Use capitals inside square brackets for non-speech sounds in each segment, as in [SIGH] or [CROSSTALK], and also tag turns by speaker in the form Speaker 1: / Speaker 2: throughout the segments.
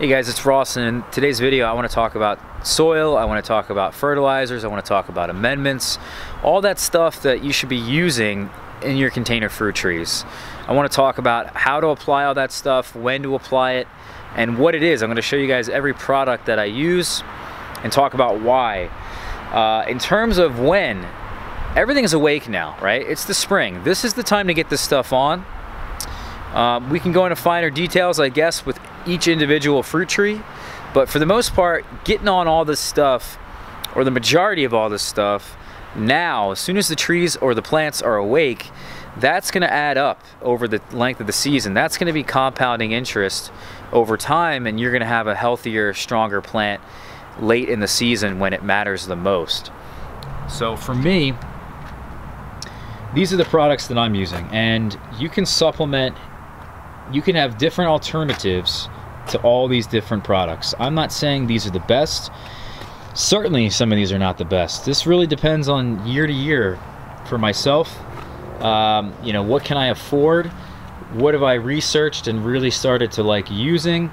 Speaker 1: Hey guys, it's Ross and in today's video I want to talk about soil, I want to talk about fertilizers, I want to talk about amendments, all that stuff that you should be using in your container fruit trees. I want to talk about how to apply all that stuff, when to apply it, and what it is. I'm going to show you guys every product that I use and talk about why. Uh, in terms of when, everything is awake now, right? It's the spring. This is the time to get this stuff on. Um, we can go into finer details, I guess, with each individual fruit tree. But for the most part, getting on all this stuff, or the majority of all this stuff, now, as soon as the trees or the plants are awake, that's going to add up over the length of the season. That's going to be compounding interest over time, and you're going to have a healthier, stronger plant late in the season when it matters the most. So for me, these are the products that I'm using, and you can supplement you can have different alternatives to all these different products. I'm not saying these are the best. Certainly some of these are not the best. This really depends on year to year for myself. Um, you know, what can I afford? What have I researched and really started to like using?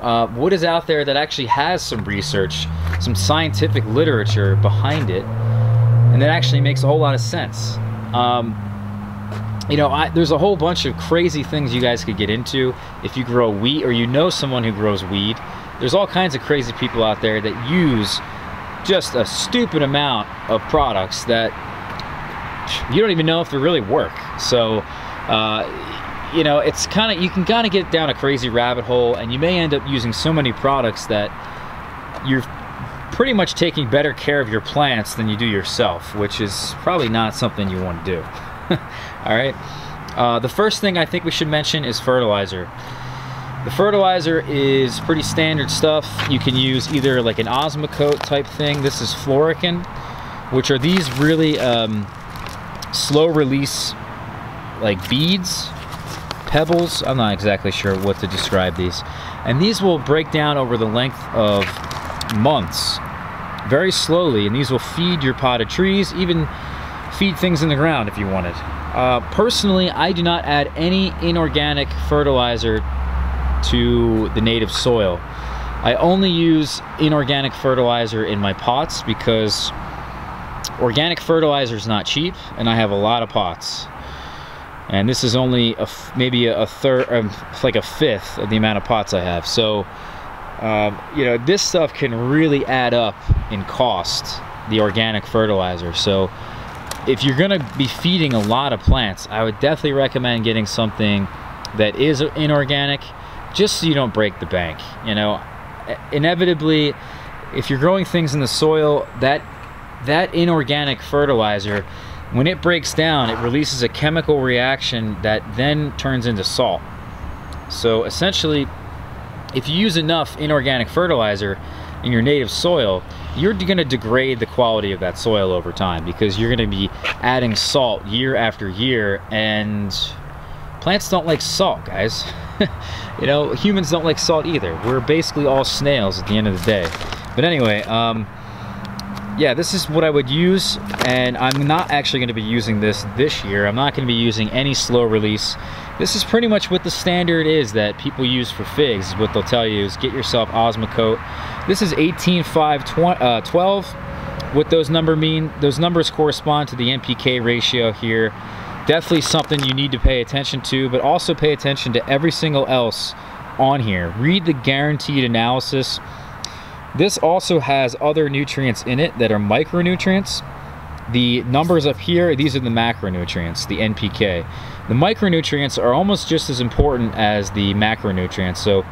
Speaker 1: Uh, what is out there that actually has some research, some scientific literature behind it, and that actually makes a whole lot of sense. Um, you know, I, there's a whole bunch of crazy things you guys could get into if you grow wheat or you know someone who grows weed. There's all kinds of crazy people out there that use just a stupid amount of products that you don't even know if they really work. So, uh, you know, it's kind of, you can kind of get down a crazy rabbit hole and you may end up using so many products that you're pretty much taking better care of your plants than you do yourself, which is probably not something you want to do. [LAUGHS] All right. Uh, the first thing I think we should mention is fertilizer. The fertilizer is pretty standard stuff. You can use either like an Osmocote type thing. This is Florikan, which are these really um, slow release like beads, pebbles. I'm not exactly sure what to describe these. And these will break down over the length of months very slowly and these will feed your potted trees, even feed things in the ground if you wanted. Uh, personally, I do not add any inorganic fertilizer to the native soil. I only use inorganic fertilizer in my pots because organic fertilizer is not cheap and I have a lot of pots. And this is only a, maybe a, third, um, like a fifth of the amount of pots I have. So, um, you know, this stuff can really add up in cost, the organic fertilizer. So if you're going to be feeding a lot of plants, I would definitely recommend getting something that is inorganic just so you don't break the bank. You know, inevitably, if you're growing things in the soil, that that inorganic fertilizer, when it breaks down, it releases a chemical reaction that then turns into salt. So essentially, if you use enough inorganic fertilizer in your native soil, you're going to degrade the quality of that soil over time because you're going to be adding salt year after year and plants don't like salt guys. [LAUGHS] You know humans don't like salt either. We're basically all snails at the end of the day. But anyway um, yeah this is what I would use and I'm not actually going to be using this this year. I'm not going to be using any slow release. This is pretty much what the standard is that people use for figs what they'll tell you is get yourself Osmocote this is 18, 5, 12. Uh, what those number mean, those numbers correspond to the NPK ratio here. Definitely something you need to pay attention to, but also pay attention to every single else on here. Read the guaranteed analysis. This also has other nutrients in it that are micronutrients. The numbers up here, these are the macronutrients, the NPK. The micronutrients are almost just as important as the macronutrients. So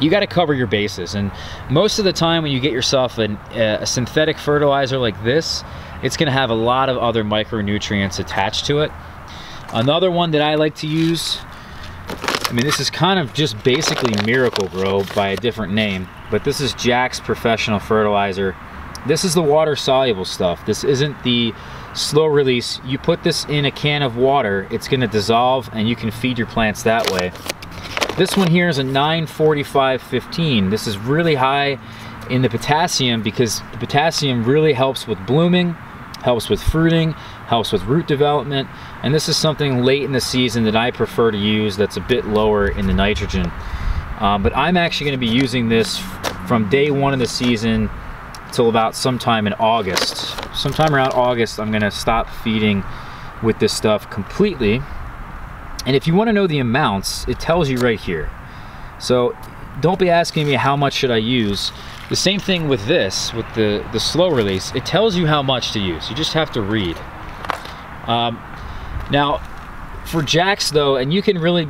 Speaker 1: you got to cover your bases. And most of the time when you get yourself an, uh, a synthetic fertilizer like this, it's going to have a lot of other micronutrients attached to it. Another one that I like to use, I mean, this is kind of just basically Miracle-Gro by a different name, but this is Jack's Professional Fertilizer. This is the water soluble stuff. This isn't the slow release. You put this in a can of water, it's going to dissolve and you can feed your plants that way. This one here is a 945.15. This is really high in the potassium because the potassium really helps with blooming, helps with fruiting, helps with root development, and this is something late in the season that I prefer to use that's a bit lower in the nitrogen. Um, but I'm actually going to be using this from day one of the season till about sometime in August. Sometime around August, I'm going to stop feeding with this stuff completely. And if you want to know the amounts, it tells you right here. So don't be asking me how much should I use. The same thing with this, with the, the slow release, it tells you how much to use. You just have to read. Um, now, for jacks though, and you can really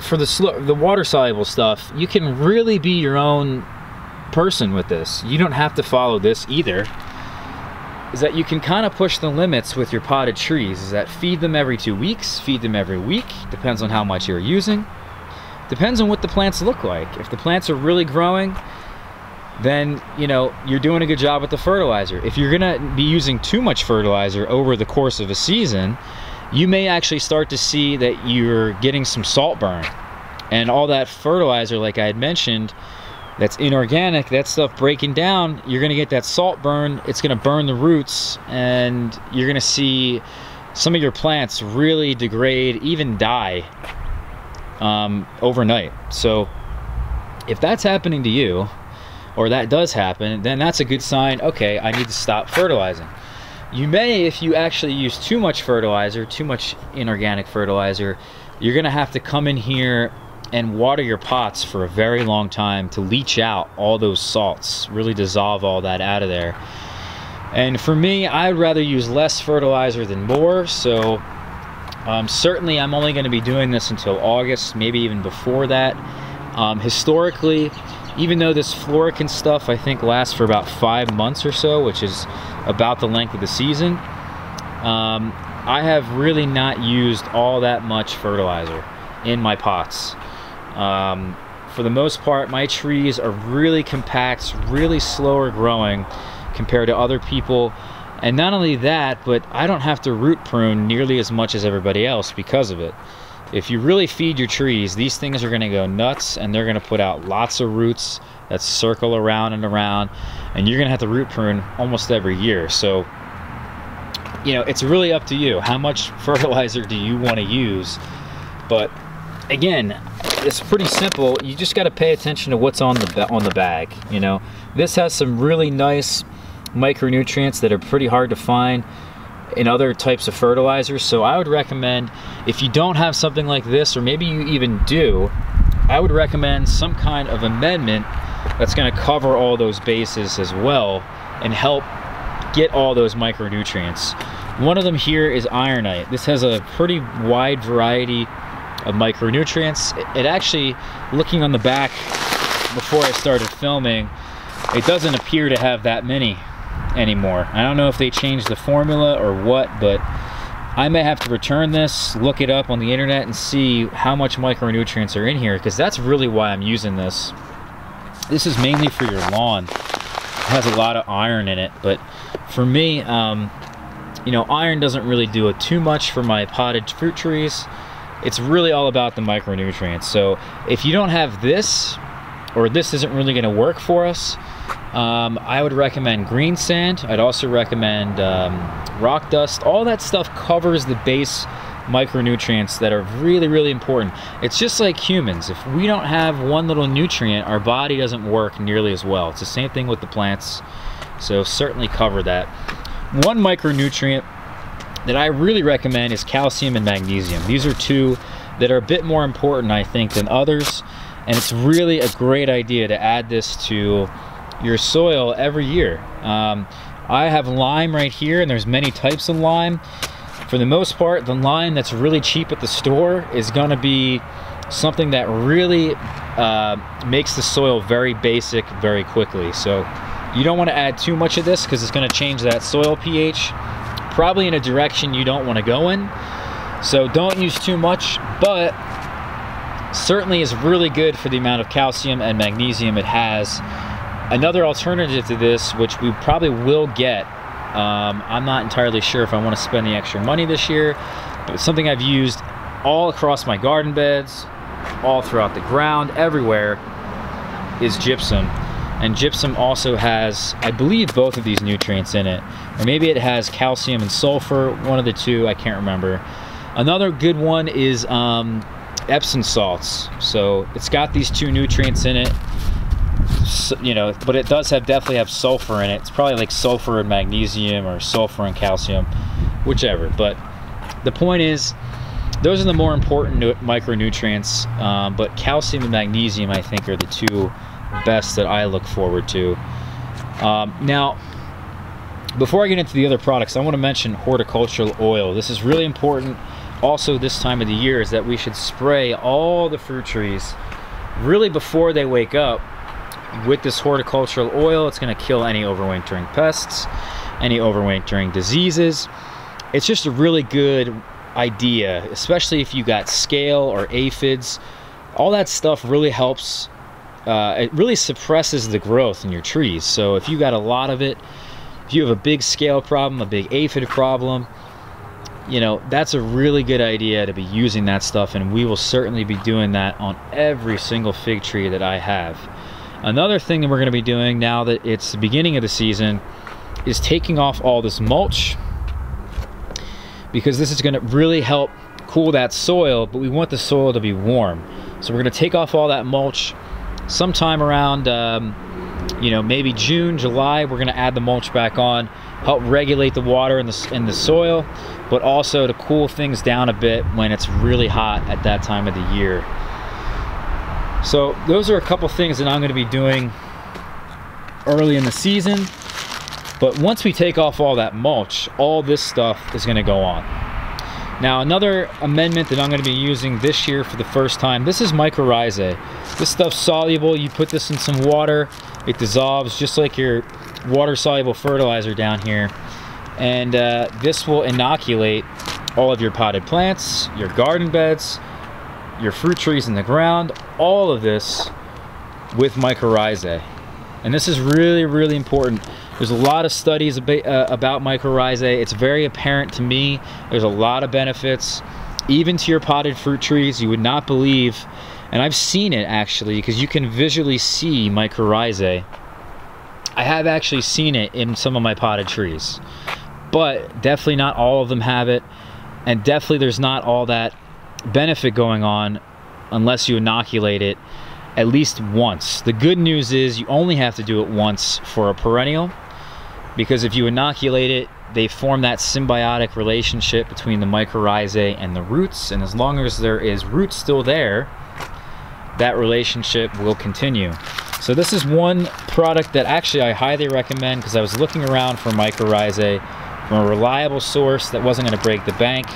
Speaker 1: for the slow, the water soluble stuff, you can really be your own person with this. You don't have to follow this either. Is that you can kind of push the limits with your potted trees. Is that feed them every two weeks, feed them every week, depends on how much you're using. Depends on what the plants look like. If the plants are really growing, then you know you're doing a good job with the fertilizer. If you're gonna be using too much fertilizer over the course of a season, you may actually start to see that you're getting some salt burn. And all that fertilizer, like I had mentioned, that's inorganic, that stuff breaking down, you're gonna get that salt burn, it's gonna burn the roots, and you're gonna see some of your plants really degrade, even die um, overnight. So if that's happening to you, or that does happen, then that's a good sign, okay, I need to stop fertilizing. You may, if you actually use too much fertilizer, too much inorganic fertilizer, you're gonna have to come in here and water your pots for a very long time to leach out all those salts, really dissolve all that out of there. And for me, I'd rather use less fertilizer than more, so um, certainly I'm only gonna be doing this until August, maybe even before that. Um, historically, even though this florikan stuff I think lasts for about five months or so, which is about the length of the season, um, I have really not used all that much fertilizer in my pots. Um, for the most part, my trees are really compact, really slower growing compared to other people. And not only that, but I don't have to root prune nearly as much as everybody else because of it. If you really feed your trees, these things are gonna go nuts and they're gonna put out lots of roots that circle around and around and you're gonna have to root prune almost every year. So, you know, it's really up to you. How much [LAUGHS] fertilizer do you wanna use? But again, it's pretty simple. You just gotta pay attention to what's on the, on the bag, you know? This has some really nice micronutrients that are pretty hard to find in other types of fertilizers. So I would recommend if you don't have something like this, or maybe you even do, I would recommend some kind of amendment that's gonna cover all those bases as well and help get all those micronutrients. One of them here is ironite. This has a pretty wide variety of micronutrients. It actually, looking on the back before I started filming, it doesn't appear to have that many anymore. I don't know if they changed the formula or what, but I may have to return this, look it up on the internet and see how much micronutrients are in here because that's really why I'm using this. This is mainly for your lawn. It has a lot of iron in it, but for me, um, you know, iron doesn't really do it too much for my potted fruit trees. It's really all about the micronutrients. So if you don't have this, or this isn't really gonna work for us, um, I would recommend green sand. I'd also recommend um, rock dust. All that stuff covers the base micronutrients that are really, really important. It's just like humans. If we don't have one little nutrient, our body doesn't work nearly as well. It's the same thing with the plants. So certainly cover that. One micronutrient that I really recommend is calcium and magnesium. These are two that are a bit more important, I think, than others. And it's really a great idea to add this to your soil every year. Um, I have lime right here, and there's many types of lime. For the most part, the lime that's really cheap at the store is going to be something that really uh, makes the soil very basic very quickly. So you don't want to add too much of this because it's going to change that soil pH, probably in a direction you don't want to go in. So don't use too much, but certainly is really good for the amount of calcium and magnesium it has Another alternative to this, which we probably will get, um, I'm not entirely sure if I want to spend the extra money this year, but something I've used all across my garden beds, all throughout the ground, everywhere, is gypsum. And gypsum also has, I believe, both of these nutrients in it. Or maybe it has calcium and sulfur, one of the two, I can't remember. Another good one is um, Epsom salts. So it's got these two nutrients in it. So, you know, but it does have definitely have sulfur in it. It's probably like sulfur and magnesium or sulfur and calcium, whichever. But the point is, those are the more important micronutrients. Um, but calcium and magnesium, I think, are the two best that I look forward to. Um, now, before I get into the other products, I want to mention horticultural oil. This is really important also this time of the year is that we should spray all the fruit trees really before they wake up with this horticultural oil. It's going to kill any overwintering pests, any overwintering diseases. It's just a really good idea, especially if you got scale or aphids. All that stuff really helps. Uh, it really suppresses the growth in your trees. So if you got a lot of it, if you have a big scale problem, a big aphid problem, you know, that's a really good idea to be using that stuff, and we will certainly be doing that on every single fig tree that I have. Another thing that we're going to be doing now that it's the beginning of the season is taking off all this mulch because this is going to really help cool that soil, but we want the soil to be warm. So we're going to take off all that mulch sometime around, um, you know, maybe June, July. We're going to add the mulch back on, help regulate the water in the, in the soil, but also to cool things down a bit when it's really hot at that time of the year. So those are a couple things that I'm going to be doing early in the season. But once we take off all that mulch, all this stuff is going to go on. Now another amendment that I'm going to be using this year for the first time, this is mycorrhizae. This stuff's soluble, you put this in some water, it dissolves just like your water soluble fertilizer down here. And uh, this will inoculate all of your potted plants, your garden beds, your fruit trees in the ground, all of this with mycorrhizae. And this is really, really important. There's a lot of studies about, uh, mycorrhizae. It's very apparent to me. There's a lot of benefits, even to your potted fruit trees. You would not believe, and I've seen it actually, because you can visually see mycorrhizae. I have actually seen it in some of my potted trees, but definitely not all of them have it. And definitely there's not all that benefit going on unless you inoculate it at least once. The good news is you only have to do it once for a perennial because if you inoculate it, they form that symbiotic relationship between the mycorrhizae and the roots and as long as there is roots still there, that relationship will continue. So this is one product that actually I highly recommend because I was looking around for mycorrhizae from a reliable source that wasn't going to break the bank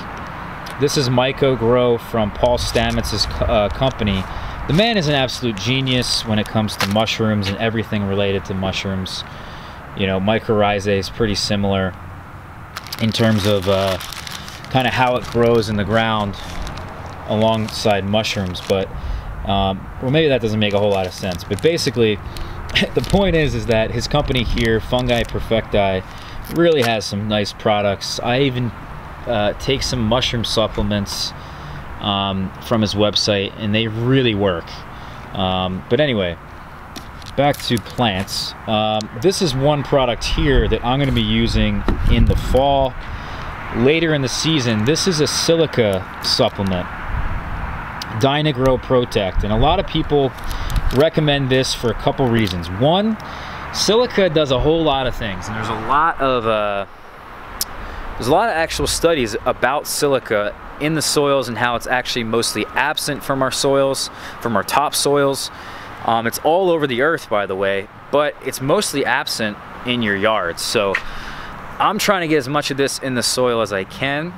Speaker 1: this is MycoGrow from Paul Stamets' uh, company. The man is an absolute genius when it comes to mushrooms and everything related to mushrooms. You know, mycorrhizae is pretty similar in terms of uh, kind of how it grows in the ground alongside mushrooms, but um, well, maybe that doesn't make a whole lot of sense. But basically, [LAUGHS] the point is, is that his company here, Fungi Perfecti, really has some nice products. I even uh, take some mushroom supplements um, from his website, and they really work. Um, but anyway, back to plants. Um, this is one product here that I'm going to be using in the fall. Later in the season, this is a silica supplement, Dyna-Gro Protect, and a lot of people recommend this for a couple reasons. One, silica does a whole lot of things, and there's a lot of uh, there's a lot of actual studies about silica in the soils and how it's actually mostly absent from our soils, from our top soils. Um, it's all over the earth, by the way, but it's mostly absent in your yards. So I'm trying to get as much of this in the soil as I can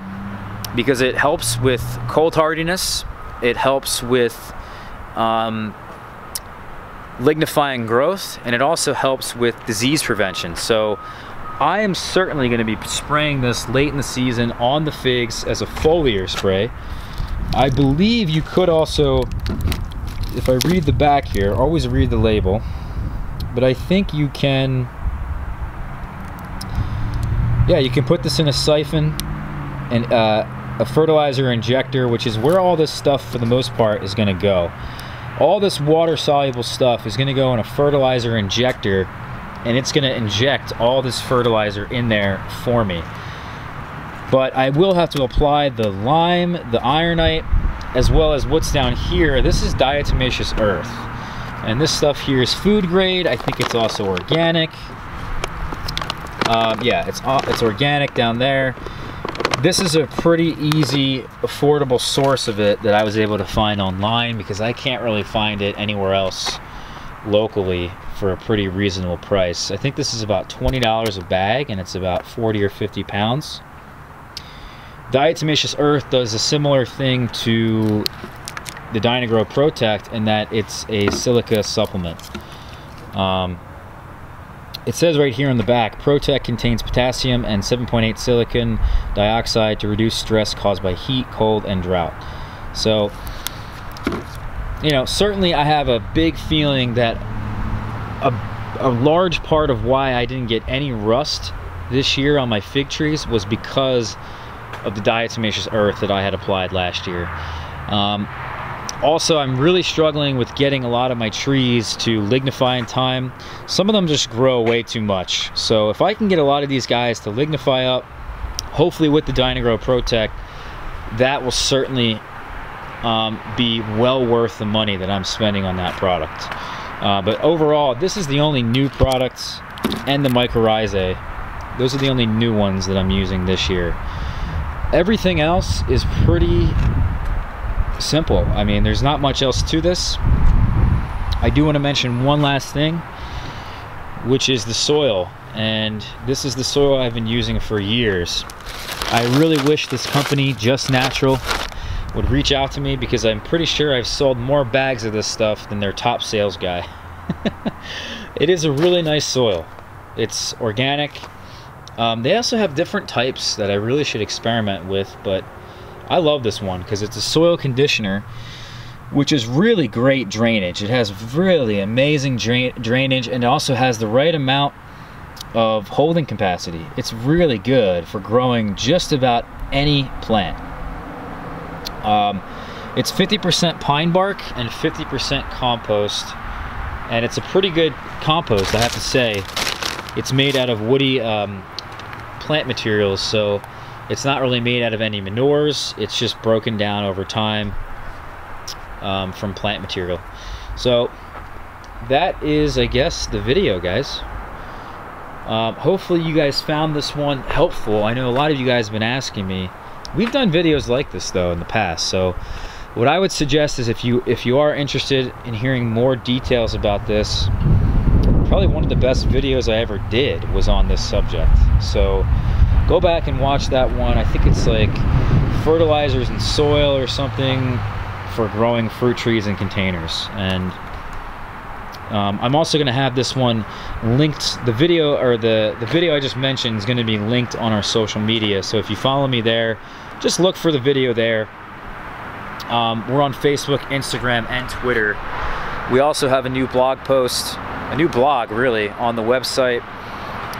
Speaker 1: because it helps with cold hardiness. It helps with um, lignifying growth, and it also helps with disease prevention. So I am certainly going to be spraying this late in the season on the figs as a foliar spray. I believe you could also, if I read the back here, always read the label, but I think you can, yeah, you can put this in a siphon and uh, a fertilizer injector, which is where all this stuff for the most part is going to go. All this water soluble stuff is going to go in a fertilizer injector and it's going to inject all this fertilizer in there for me. But I will have to apply the lime, the ironite, as well as what's down here. This is diatomaceous earth. And this stuff here is food grade. I think it's also organic. Um, yeah, it's, it's organic down there. This is a pretty easy, affordable source of it that I was able to find online because I can't really find it anywhere else locally for a pretty reasonable price. I think this is about $20 a bag and it's about 40 or 50 pounds. Diatomaceous Earth does a similar thing to the Dyna-Gro Protect in that it's a silica supplement. Um, it says right here on the back, Protect contains potassium and 7.8 silicon dioxide to reduce stress caused by heat, cold, and drought. So, you know, certainly I have a big feeling that a, a large part of why I didn't get any rust this year on my fig trees was because of the diatomaceous earth that I had applied last year. Um, also, I'm really struggling with getting a lot of my trees to lignify in time. Some of them just grow way too much. So if I can get a lot of these guys to lignify up, hopefully with the Dyna-Gro Protect, that will certainly um, be well worth the money that I'm spending on that product. Uh, but overall, this is the only new products and the mycorrhizae. Those are the only new ones that I'm using this year. Everything else is pretty simple. I mean, there's not much else to this. I do want to mention one last thing, which is the soil. And this is the soil I've been using for years. I really wish this company, Just Natural, would reach out to me because I'm pretty sure I've sold more bags of this stuff than their top sales guy. [LAUGHS] it is a really nice soil. It's organic, um, they also have different types that I really should experiment with, but I love this one because it's a soil conditioner, which is really great drainage. It has really amazing drain drainage and also has the right amount of holding capacity. It's really good for growing just about any plant. Um, it's 50% pine bark and 50% compost, and it's a pretty good compost, I have to say. It's made out of woody um, plant materials, so it's not really made out of any manures. It's just broken down over time um, from plant material. So that is, I guess, the video, guys. Um, hopefully you guys found this one helpful. I know a lot of you guys have been asking me. We've done videos like this, though, in the past, so what I would suggest is if you if you are interested in hearing more details about this, probably one of the best videos I ever did was on this subject. So go back and watch that one. I think it's like fertilizers and soil or something for growing fruit trees in containers. And um, I'm also going to have this one linked. The video or the the video I just mentioned is going to be linked on our social media. So if you follow me there, just look for the video there. Um, we're on Facebook, Instagram, and Twitter. We also have a new blog post a new blog really on the website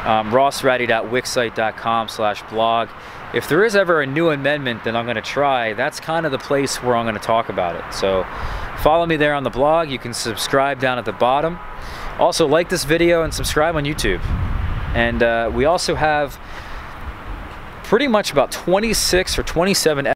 Speaker 1: um, rossraddi.wixsite.com slash blog. If there is ever a new amendment that I'm going to try that's kind of the place where I'm going to talk about it. So follow me there on the blog. You can subscribe down at the bottom. Also like this video and subscribe on YouTube. And uh, we also have pretty much about 26 or 27